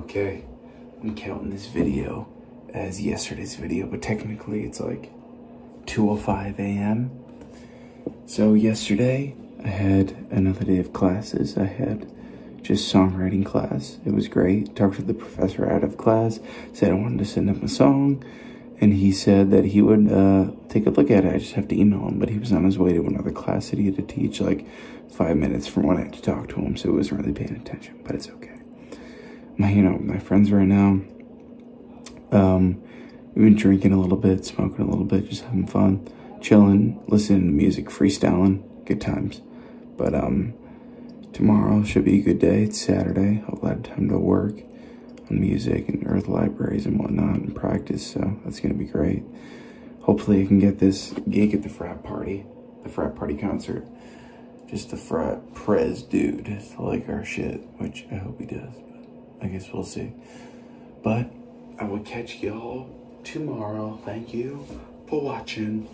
Okay, I'm counting this video as yesterday's video, but technically it's like 2.05 a.m. So yesterday I had another day of classes. I had just songwriting class. It was great. Talked to the professor out of class, said I wanted to send him a song, and he said that he would uh, take a look at it. I just have to email him, but he was on his way to another class that he had to teach like five minutes from when I had to talk to him, so he wasn't really paying attention, but it's okay. My, you know, my friends right now, um, we've been drinking a little bit, smoking a little bit, just having fun, chilling, listening to music, freestyling, good times. But, um, tomorrow should be a good day. It's Saturday. I'll have time to work on music and earth libraries and whatnot and practice. So that's going to be great. Hopefully I can get this gig at the frat party, the frat party concert. Just the frat prez dude to like our shit, which I hope he does. I guess we'll see. But I will catch y'all tomorrow. Thank you for watching.